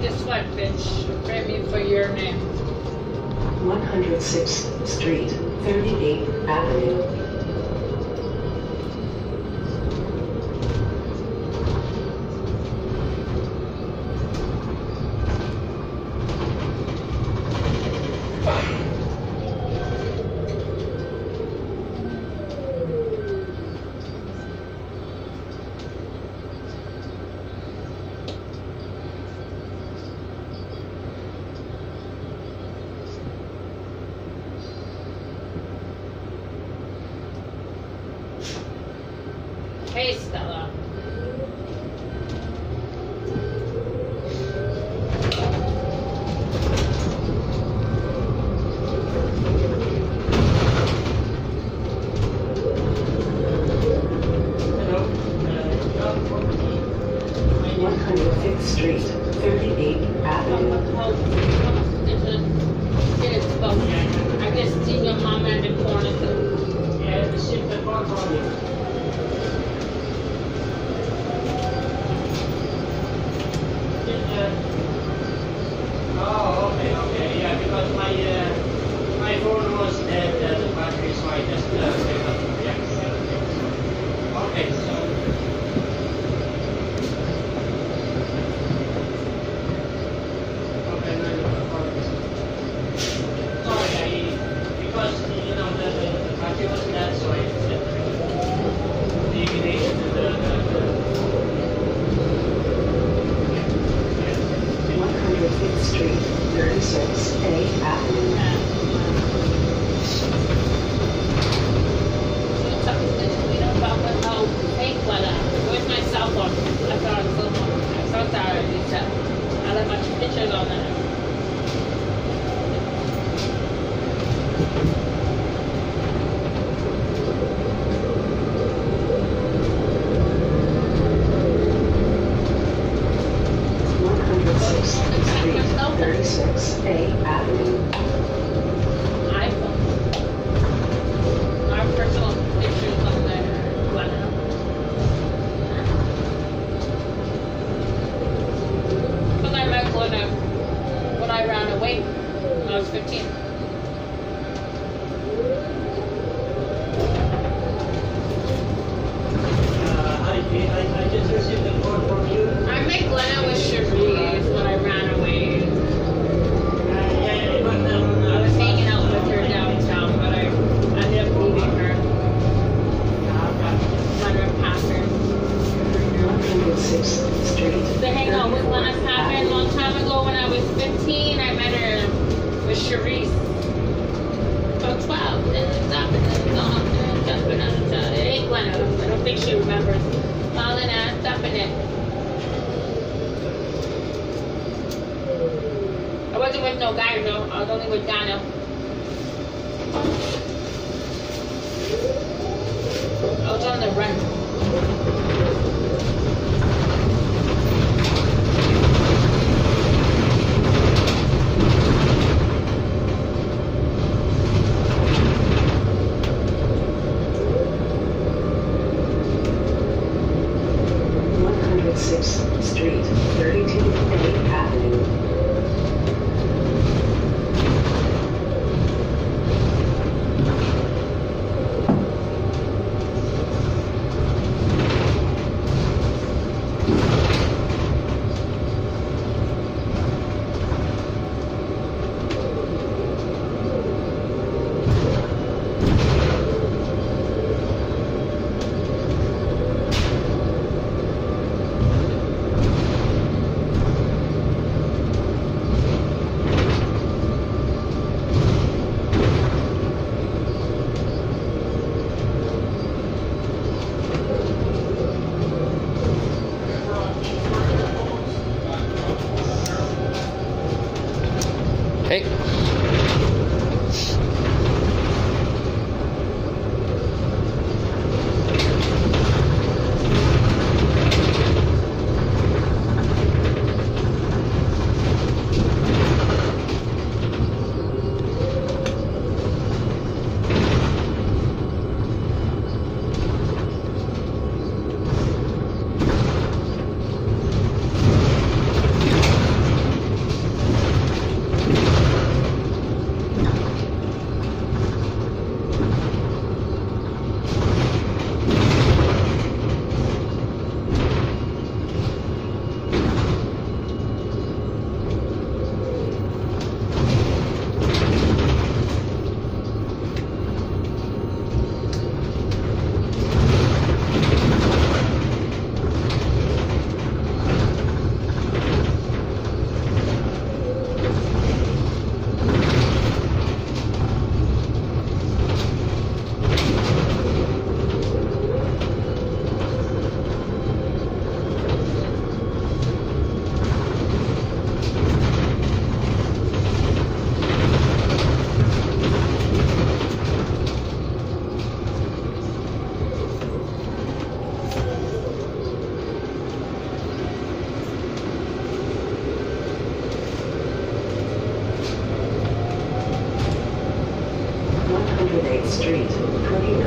Guess what, bitch? Pray me for your name. 106th Street, 38th Avenue. Hey, Stella. Uh, 105th Street, 38th Avenue. I just see your mama in the corner yeah, the ship that on you. Oh, okay, okay, yeah, because my uh, my phone was dead, uh, the battery, so I just uh, gave up the reaction. Okay, so. Okay, no, no, apologies. Sorry, I, because, you know, the, the, the battery was dead, so I set the ignition to the, the, the 105th Street, 36A Avenue. Where's my cell phone? I thought it was cell phone. I'm so sorry, Lisa. I left my pictures on there. Street, 36A Avenue. iPhone. Our personal pictures on there. Glenna. Because I met Glenna when I ran away when I was 15. Uh, I, I, I just received a call from you. I met Glenna with Cherise when I ran away. Uh, yeah, but um, I was hanging out with her downtown, but I ended up leaving her. Glenna Packard. 106th Street. to hang out with Lana Packard a long time ago when I was 15. I met her with Sharice. About 12. And and gone and jumping on the top. It ain't Glenna. I don't think she remembers. Falling and stopping it. I wasn't with no guy, no. I was only with Donna. I was on the run. Street.